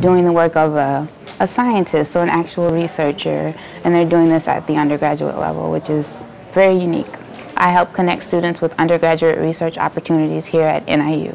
doing the work of a, a scientist or an actual researcher, and they're doing this at the undergraduate level, which is very unique. I help connect students with undergraduate research opportunities here at NIU.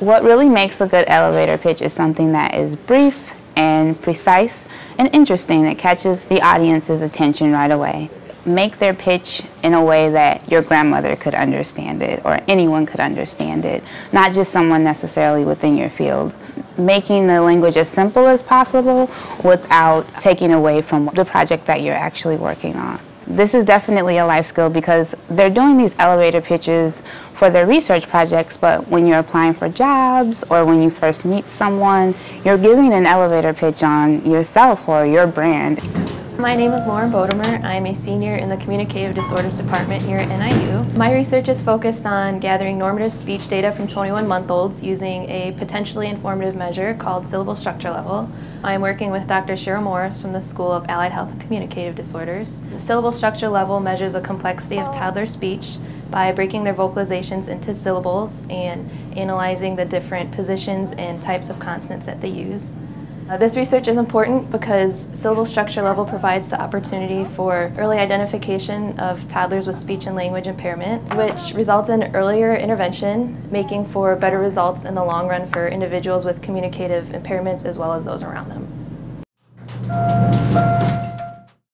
What really makes a good elevator pitch is something that is brief and precise and interesting that catches the audience's attention right away. Make their pitch in a way that your grandmother could understand it or anyone could understand it, not just someone necessarily within your field. Making the language as simple as possible without taking away from the project that you're actually working on. This is definitely a life skill because they're doing these elevator pitches for their research projects, but when you're applying for jobs or when you first meet someone, you're giving an elevator pitch on yourself or your brand. My name is Lauryn Bodemer. I'm a senior in the Communicative Disorders Department here at NIU. My research is focused on gathering normative speech data from 21-month-olds using a potentially informative measure called syllable structure level. I'm working with Dr. Cheryl Morris from the School of Allied Health and Communicative Disorders. The syllable structure level measures the complexity of toddler speech by breaking their vocalizations into syllables and analyzing the different positions and types of consonants that they use. Uh, this research is important because syllable structure level provides the opportunity for early identification of toddlers with speech and language impairment, which results in earlier intervention, making for better results in the long run for individuals with communicative impairments as well as those around them.